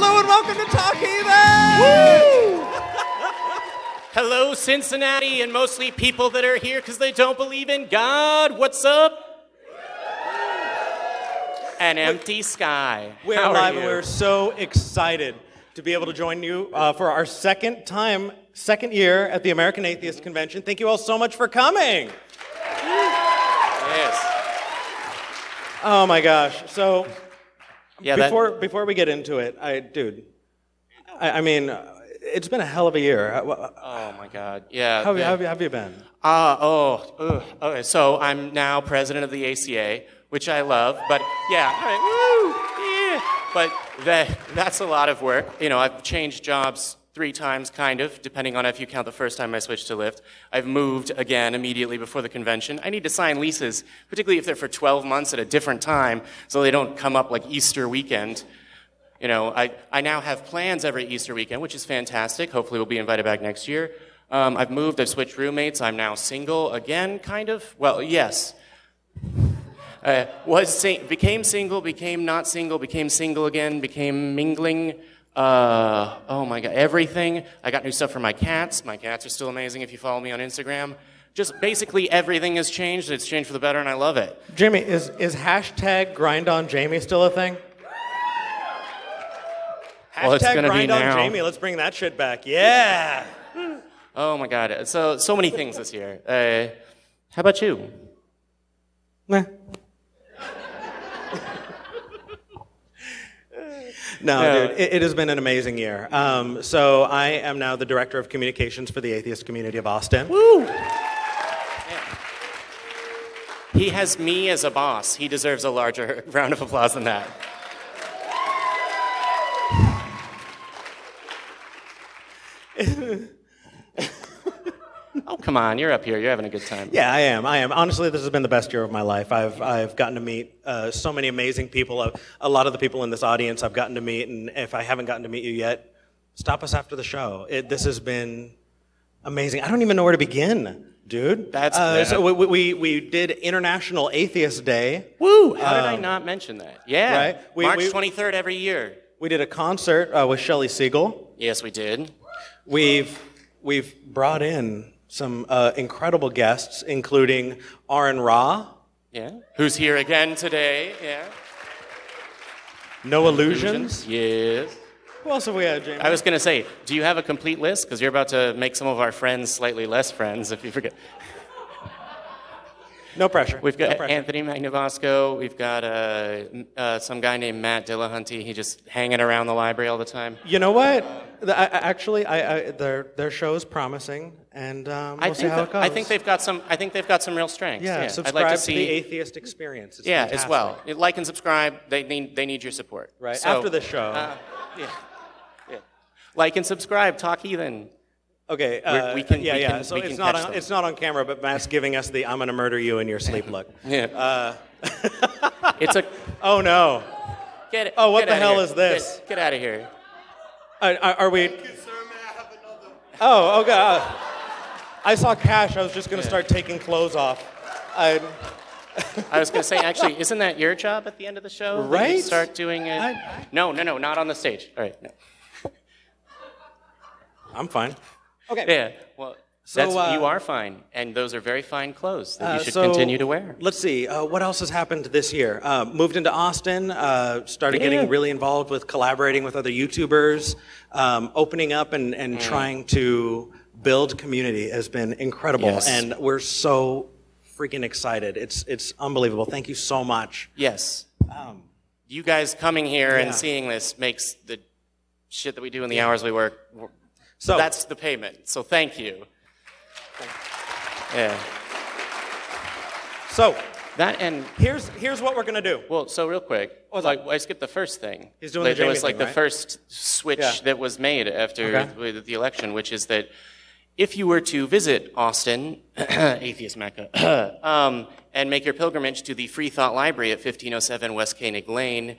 Hello and welcome to Talk Heathen! Hello, Cincinnati, and mostly people that are here because they don't believe in God. What's up? An empty sky. We How are live and we're so excited to be able to join you uh, for our second time, second year at the American Atheist Convention. Thank you all so much for coming. Yes. Oh my gosh. So Yeah, that- before before we get into it, I dude, I, I mean, it's been a hell of a year. Oh my God. Yeah. how, the- how, have you been? Uh, oh, ugh. okay. So I'm now president of the ACA, which I love. But yeah, all right, woo, yeah. But that, that's a lot of work. You know, I've changed jobs three times, kind of, depending on if you count the first time I switched to Lyft. I've moved again immediately before the convention. I need to sign leases, particularly if they're for 12 months at a different time, so they don't come up like Easter weekend. You know, I, I now have plans every Easter weekend, which is fantastic. Hopefully, we'll be invited back next year. Um, I've moved, I've switched roommates. I'm now single again, kind of. Well, yes. Uh, was sing- became single, became not single, became single again, became mingling. Uh, oh my God, everything. I got new stuff for my cats. My cats are still amazing if you follow me on Instagram. Just basically everything has changed. It's changed for the better, and I love it. Jamie, is is hashtag grind on Jamie still a thing? Well, it's hashtag gonna be grind on now. Jamie. Let's bring that shit back. Yeah. Oh my God. So, so many things this year. Uh, how about you? Meh. No, Yeah. dude, it, it has been an amazing year. Um, so I am now the director of communications for the atheist community of Austin. Woo! He has me as a boss. He deserves a larger round of applause than that. oh, come on. You're up here. You're having a good time. Yeah, I am. I am. Honestly, this has been the best year of my life. I've I've gotten to meet uh, so many amazing people. A, a lot of the people in this audience I've gotten to meet, and if I haven't gotten to meet you yet, stop us after the show. It, this has been amazing. I don't even know where to begin, dude. That's uh, so. We, we we did International Atheist Day. Woo! How did I not mention that? Yeah. Um, right. We- March we- 23rd every year. We did a concert uh, with Shelley Segal. Yes, we did. We've we've brought in some uh, incredible guests, including Aron Ra, Yeah. Who's here again today? Yeah. No Illusions. Yes. Who else have we had, Jamie? I was going to say, do you have a complete list? Because you're about to make some of our friends slightly less friends if you forget. No pressure. We've no got pressure. Anthony Magnabosco. We've got uh, uh, some guy named Matt Dillahunty. He just hanging around the library all the time. You know what? The- I, actually, I, I, their their show is promising, and um, we'll I see think, how it goes. I think they've got some. I think they've got some real strengths. yeah, I'd subscribe like to to, see. the Atheist Experience. It's yeah, fantastic. as well. Like and subscribe. They need. They need your support. Right So, after the show. uh, yeah. yeah. Like and subscribe. Talk heathen. Okay, uh, we can- yeah, we yeah. can- so we it's can not on, them. it's not on camera, but Matt's giving us the "I'm gonna murder you in your sleep" look. Yeah. Uh, it's a. oh no! Get it. Oh, what get the hell here. is this? Get, get out of here. Uh, are, are we? Oh, okay. Uh, I saw Cash. I was just gonna start taking clothes off. I, I was going to say, actually, isn't that your job at the end of the show? that you Right? start doing it. I- no, no, no, not on the stage. All right. No. I'm fine. Okay. Yeah. Well, So, that's, uh, you are fine, and those are very fine clothes that Uh, you should so, continue to wear. Let's see. Uh, what else has happened this year? Uh, moved into Austin. Uh, started Yeah. getting really involved with collaborating with other YouTubers. Um, opening up and, and Mm. trying to build community has been incredible, Yes. and we're so freaking excited. It's it's unbelievable. Thank you so much. Yes. you guys coming here Um, yeah. and seeing this makes the shit that we do in the hours we work. So That's the payment. So thank you. Yeah. so That and here's here's what we're gonna do. Well, so real quick, What's like I skipped the first thing. He's doing Like, the Jamie was like thing, the right? first switch Yeah. that was made after Okay. with the election, which is that if you were to visit Austin, atheist Mecca, um, and make your pilgrimage to the Free Thought Library at 1507 West Koenig Lane,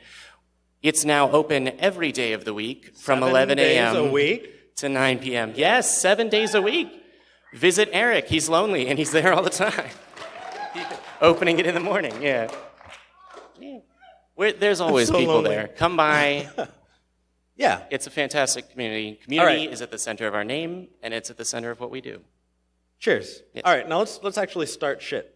it's now open every day of the week from Seven 11 days a.m. a week. To 9 p.m. Yes, seven days a week. Visit Eric. He's lonely and he's there all the time. Opening it in the morning. Yeah. yeah. Where, there's always so people lonely. there. Come by. Yeah. It's a fantastic community. Community right. is at the center of our name, and it's at the center of what we do. Cheers. Yes. All right, now let's let's actually start shit.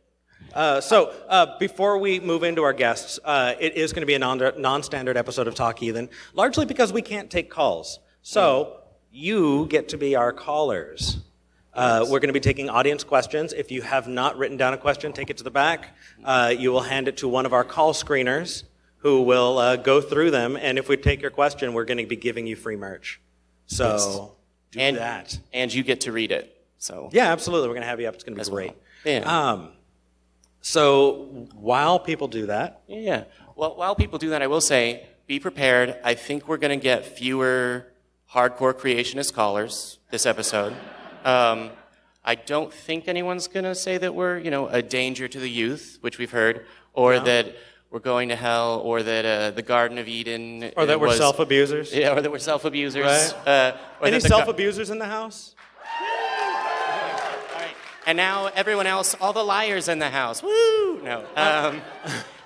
Uh, so uh, before we move into our guests, uh, it is going to be a non- non-standard episode of Talk Heathen, largely because we can't take calls. So you get to be our callers. Uh, we're going to be taking audience questions. If you have not written down a question, take it to the back. Uh, you will hand it to one of our call screeners who will uh, go through them. And if we take your question, we're going to be giving you free merch. So do and that. and you get to read it. So Yeah, absolutely. We're going to have you up. It's going to be great. well. Yeah. Um, so while people do that, Yeah. Well, while people do that, I will say, be prepared. I think we're going to get fewer hardcore creationist callers this episode. Um, I don't think anyone's going to say that we're, you know, a danger to the youth, which we've heard, or that we're going to hell, or that uh, the Garden of Eden, or that uh, we're self abusers. yeah, or that we're self abusers. Right. Uh, Any that the Gar- self abusers in the house? And now everyone else, all the liars in the house. Woo! No. Um,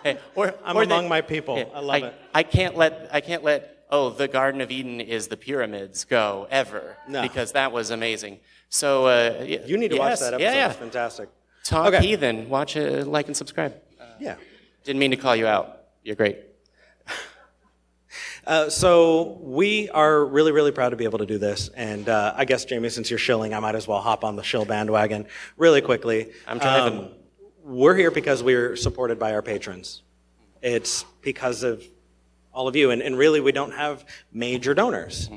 hey, or, I'm or among that- my people. I love it. I can't let I can't let oh the Garden of Eden is the pyramids go ever No. because that was amazing. So uh, You need to watch that episode. Yeah, yeah. It's fantastic. Talk Okay. Heathen. Watch it, like and subscribe. Yeah. Didn't mean to call you out. You're great. Uh, so we are really, really proud to be able to do this. And uh, I guess, Jamie, since you're shilling, I might as well hop on the shill bandwagon really quickly. I'm driving. Um, we're here because we're supported by our patrons. It's because of all of you. And, and really, we don't have major donors.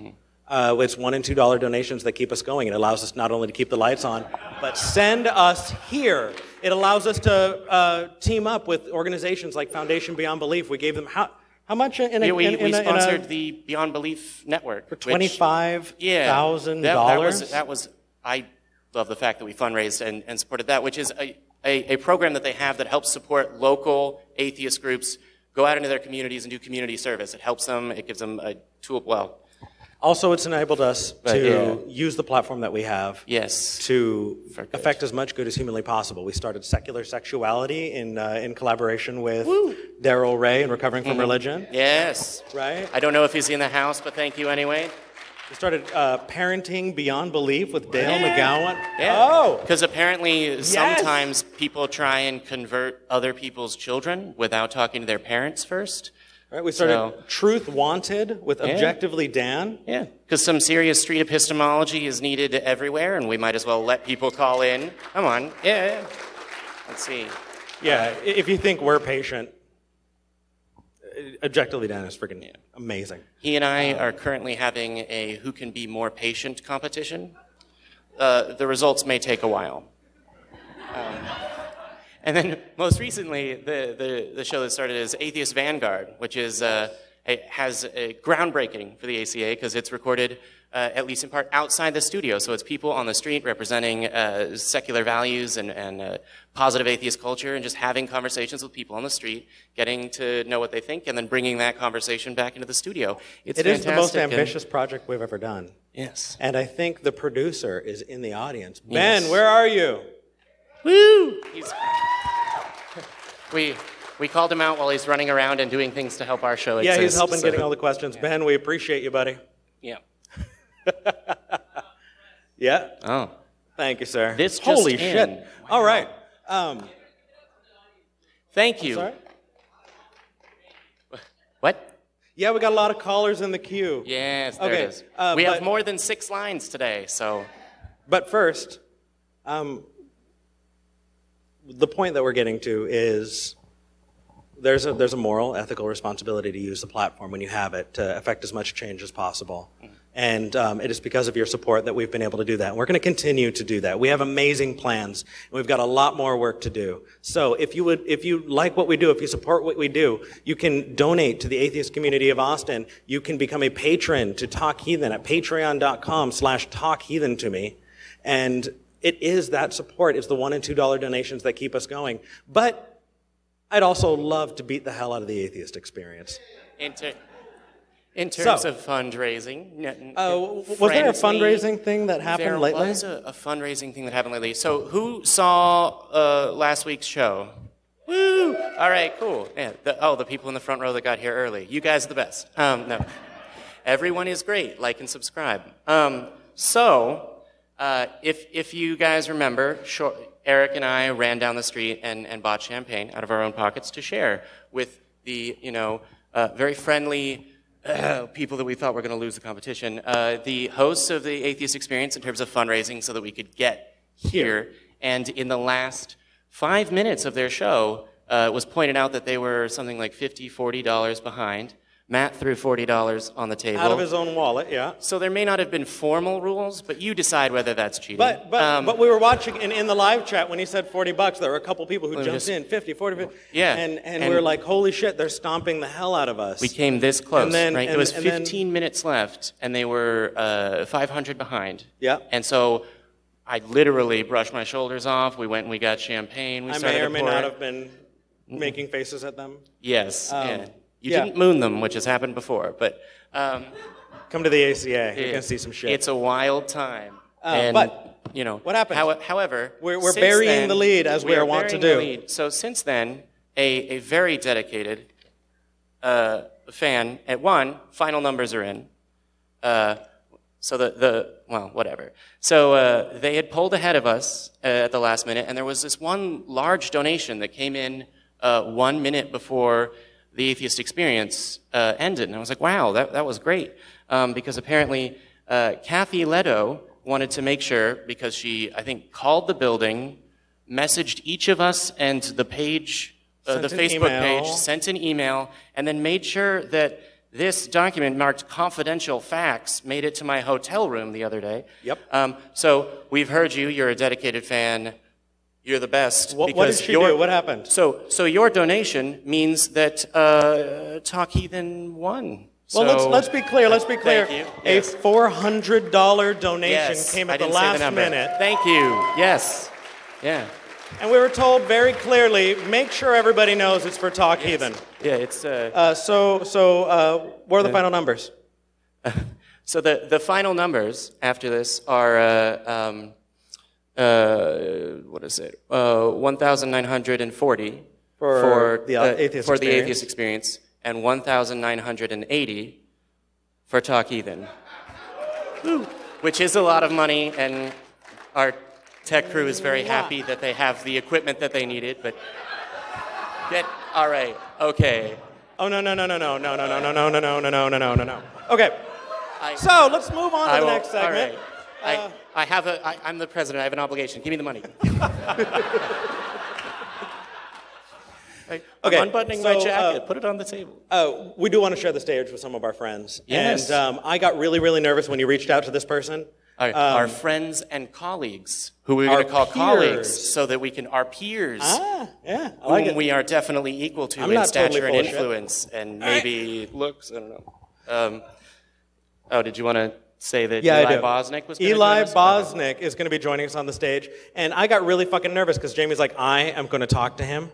Uh, it's one and two dollar donations that keep us going. It allows us not only to keep the lights on, but send us here. It allows us to uh, team up with organizations like Foundation Beyond Belief. We gave them how, how much in a, Yeah, we, in, in we a- in a- sponsored the Beyond Belief Network. for twenty-five Yeah, thousand that- That was, dollars. that was, I love the fact that we fundraised and, and supported that, which is a, a, a program that they have that helps support local atheist groups go out into their communities and do community service. It helps them, it gives them a tool, well, Also, it's enabled us But, to yeah. use the platform that we have yes. to affect as much good as humanly possible. We started secular sexuality in uh, in collaboration with Darrel Ray in Recovering Mm-hmm. from Religion. Yes. Right. I don't know if he's in the house, but thank you anyway. We started uh, parenting beyond belief with Dale Yeah. McGowan. Yeah. Oh, Because apparently sometimes people try and convert other people's children without talking to their parents first. right. We started So- Truth Wanted with Objectively Dan. Yeah, because some serious street epistemology is needed everywhere, and we might as well let people call in. Come on, yeah. yeah. Let's see. Yeah. i- If you think we're patient, uh, Objectively Dan is freaking amazing. He and I are currently having a who can be more patient competition. Uh, the results may take a while. Um, and then most recently, the, the, the show that started is Atheist Vanguard, which is, uh, has a groundbreaking for the ACA because it's recorded, uh, at least in part, outside the studio. So it's people on the street representing uh, secular values and, and uh, positive atheist culture and just having conversations with people on the street, getting to know what they think, and then bringing that conversation back into the studio. It's It is the most fantastic and- ambitious project we've ever done. Yes. And I think the producer is in the audience. Yes. Ben, where are you? Woo! He's, we, we called him out while he's running around and doing things to help our show Yeah, he's helping so- getting all the questions. Ben, we appreciate you, buddy. Yeah. Yeah. Oh. Thank you, sir. This Holy in. shit. All right. Um, Thank you. What? Yeah, we got a lot of callers in the queue. Yes, there Okay, it is. uh, we but- have more than six lines today, so. But first, um, the point that we're getting to is there's a, there's a moral, ethical responsibility to use the platform when you have it to affect as much change as possible. And um, it is because of your support that we've been able to do that. And we're going to continue to do that. We have amazing plans, and we've got a lot more work to do. So if you would, if you like what we do, if you support what we do, you can donate to the atheist community of Austin. You can become a patron to Talk Heathen at patreon.com slash talk heathen to me. And it is that support. It's the one and two dollar donations that keep us going. But I'd also love to beat the hell out of the atheist experience. In, ter- in terms So- of fundraising. n- Uh, was there a fundraising thing that happened there lately? was a, a fundraising thing that happened lately. So who saw uh, last week's show? Woo! All right, cool. Yeah. The, oh, the people in the front row that got here early. You guys are the best. Um, no. Everyone is great. Like and subscribe. Um, so, uh, if, if you guys remember, short, Eric and I ran down the street and, and bought champagne out of our own pockets to share with the, you know, uh, very friendly uh, people that we thought were going to lose the competition. Uh, the hosts of the Atheist Experience in terms of fundraising so that we could get here. And in the last five minutes of their show, uh, it was pointed out that they were something like $50, $40 behind. Matt threw $40 on the table. Out of his own wallet, yeah. So there may not have been formal rules, but you decide whether that's cheating. But but Um, but we were watching in, in the live chat when he said 40 bucks. There were a couple people who jumped just- in 50, 40, 50. Yeah, And, and and- we were like, holy shit, they're stomping the hell out of us. we came this close, and then- right? and- it was and then- 15 minutes left, and they were uh, 500 behind. Yeah. And so I literally brushed my shoulders off. We went and we got champagne. We I started may or may not have been making faces at them. Yes. Um, yeah. You yeah. didn't moon them, which has happened before, but um, Come to the ACA. You're going to see some shit. It's a wild time. Uh, and, but you know what happened? how- however, We're- we're burying then- the lead, as we are are wont to do. So since then, a, a very dedicated uh, fan at one, final numbers are in. Uh, so the, the well, whatever. So uh, they had pulled ahead of us uh, at the last minute, and there was this one large donation that came in uh, one minute before the atheist experience uh, ended, and I was like, wow, that, that was great, um, because apparently uh, Kathy Leto wanted to make sure because she, I think, called the building, messaged each of us and the page, uh, the Facebook email. page, sent an email, and then made sure that this document marked confidential facts made it to my hotel room the other day. Yep. Um, so we've heard you. You're a dedicated fan. You're the best. what, what did she your- do? What happened? So, so your donation means that uh, Talk Heathen won. Well, let's, let's be clear. Let's be clear. Thank you. A Yes. $400 donation Yes, came at the last number. minute. Thank you. Yes. Yeah. And we were told very clearly make sure everybody knows it's for Talk Heathen. Yeah. It's. Uh, Uh, so, so uh, what are the final numbers? So the, the final numbers after this are, uh, um, uh, what is it? Uh, 1,940 For the, uh, uh, atheist for the experience. atheist experience, and 1,980 for Talk Heathen. Which is a lot of money, and our tech crew is very happy that they have the equipment that they needed, but get, all right, okay. Oh, no, no, no, no, no, no, no, no, no, no, no, no, no, no, no, no, no. Okay, I, so let's move on to the next segment. All right. Uh, I, I have a, I, I'm the president. I have an obligation. Give me the money. I, Okay, unbuttoning my so, jacket. uh, Put it on the table. Uh, we do want to share the stage with some of our friends. Yes. And um, I got really, really nervous when you reached out to this person. Our, our friends and colleagues, who we're um, our going to call colleagues, peers. so that we can, our peers, Ah, yeah, I like whom it. we are definitely equal to I'm in not stature totally and of shit. influence, and maybe looks. I don't know. Um, oh, did you want to say that Yeah, Eli Bosnick was Eli? Bosnick is going to be joining us on the stage, and I got really fucking nervous because Jamie's like, I am going to talk to him,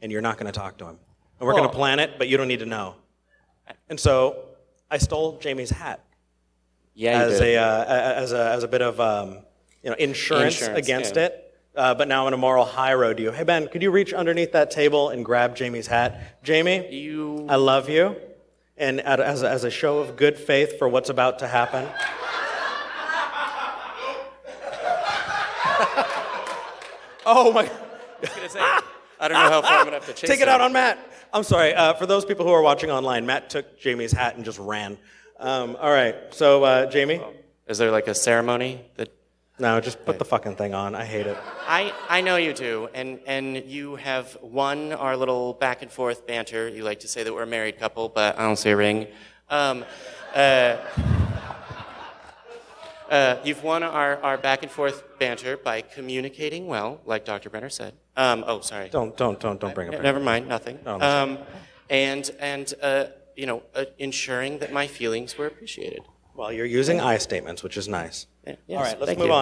and you're not going to talk to him, and we're going to plan it, but you don't need to know. And so I stole Jamie's hat Yeah, as a, uh, as a as a bit of um, you know insurance, Insurance, against yeah. it. Uh, but now I'm on a moral high road to you. Hey Ben, could you reach underneath that table and grab Jamie's hat? Jamie, You I love you, and as a, as a show of good faith for what's about to happen. oh my! gonna say, I don't know how far I'm gonna have to chase Take it out on Matt. I'm sorry. Uh, for those people who are watching online, Matt took Jamie's hat and just ran. Um, all right. So uh, Jamie, Is there like a ceremony that? No, just put the fucking thing on. I hate it. I, I know you do, and, and you have won our little back and forth banter. You like to say that we're a married couple, but I don't see a ring. Um, uh, uh, you've won our, our back and forth banter by communicating well, like Dr. Brenner said. Um, oh, sorry. Don't don't don't don't bring it. Ne- Never mind, nothing. No, um, and and uh, you know, uh, ensuring that my feelings were appreciated. Well, you're using I statements, which is nice. Yeah, All yes, right, let's thank move you. on.